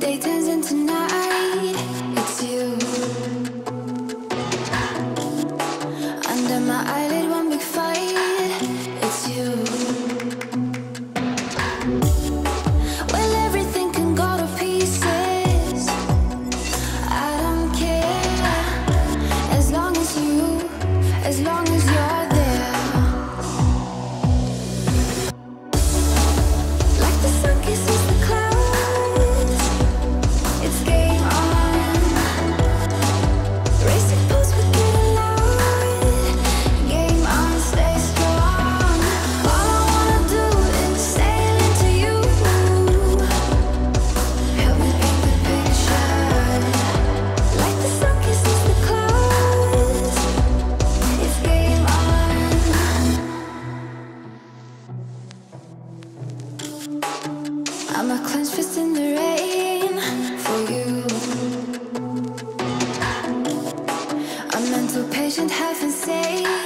They I'm a clenched fist in the rain for you. A mental patient, heaven sent.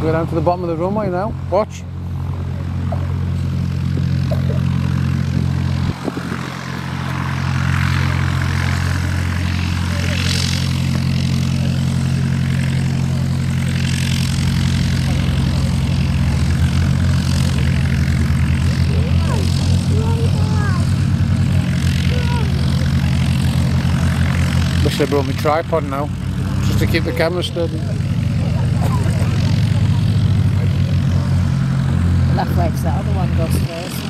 Go down to the bottom of the runway now. Watch. Wish have brought my tripod now, just to keep the camera steady. waves, that other one goes first.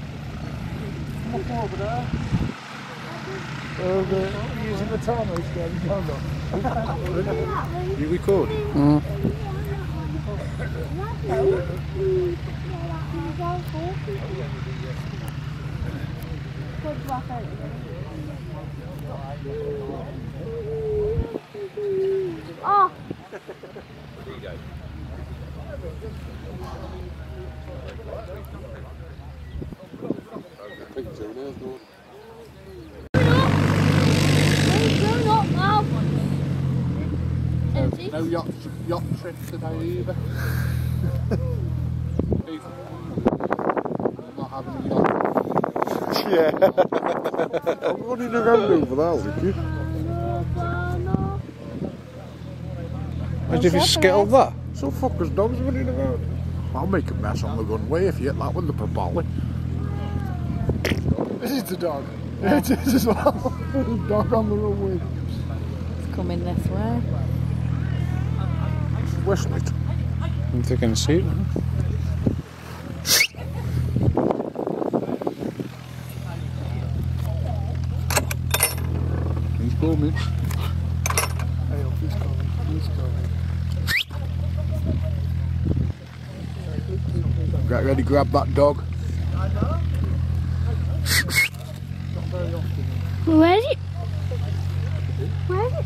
over there. Using the again. you record? Mm. Oh! there you go. No yacht, yacht trip today either. not having a yacht. Yeah. I'm running around over that, would you? Imagine if you scale that. So fuckers dogs running around. I'll make a mess on the runway if you hit that with the propeller. This is the dog. It is as well. dog on the runway. It's coming this way. Whistle it. I'm taking a seat. He's coming. Hey, look, he's coming. He's coming. Get ready, grab that dog. Not very often. Where is it? Where is it?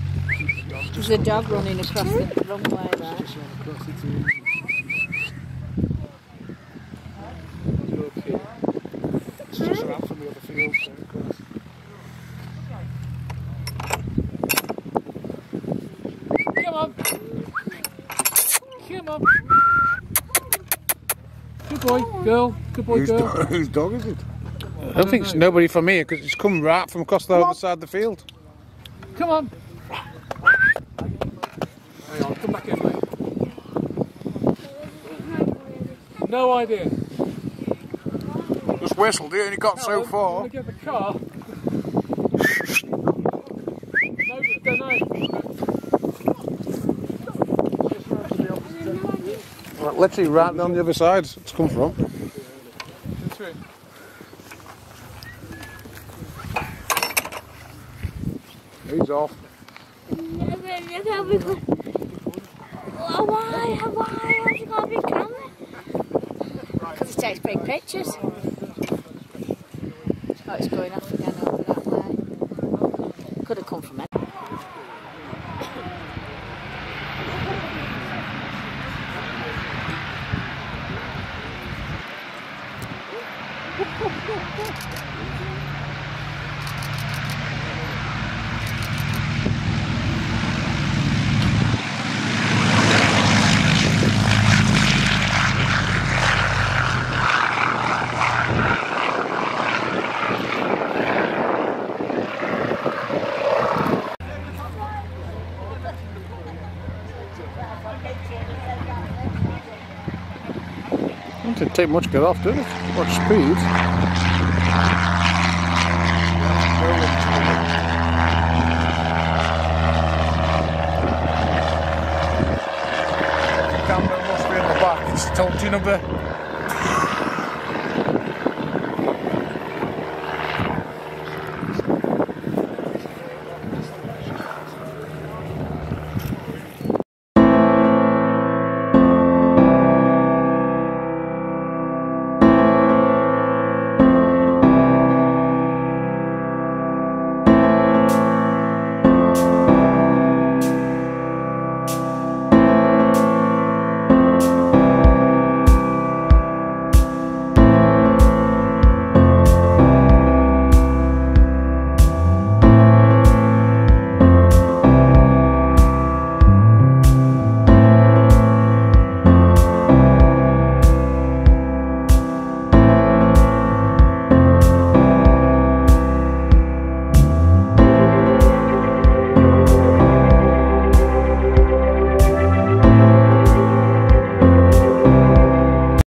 There's a dog running across the runway there. Just run across it to You're okay. It's just around from the other field. so of. Come on. Come on. Good boy, girl. Good boy, Whose, girl. do- whose dog is it? I don't think it's nobody from here because it's come right from across the other side of the field. Come on. Hang on, come back in, mate. No idea. Just whistled it and he got so No, far. I'm gonna get the car. no, I don't know. Just round to the opposite end. Right, literally right down the other side it's come from. That's it. He's off. Why? Why? Why? you got a big camera? Because it takes big pictures. Oh, it's going off again over that way. Could have come from it. Take much get off, did it? What speed? The camera must be in the back. It's the toting number.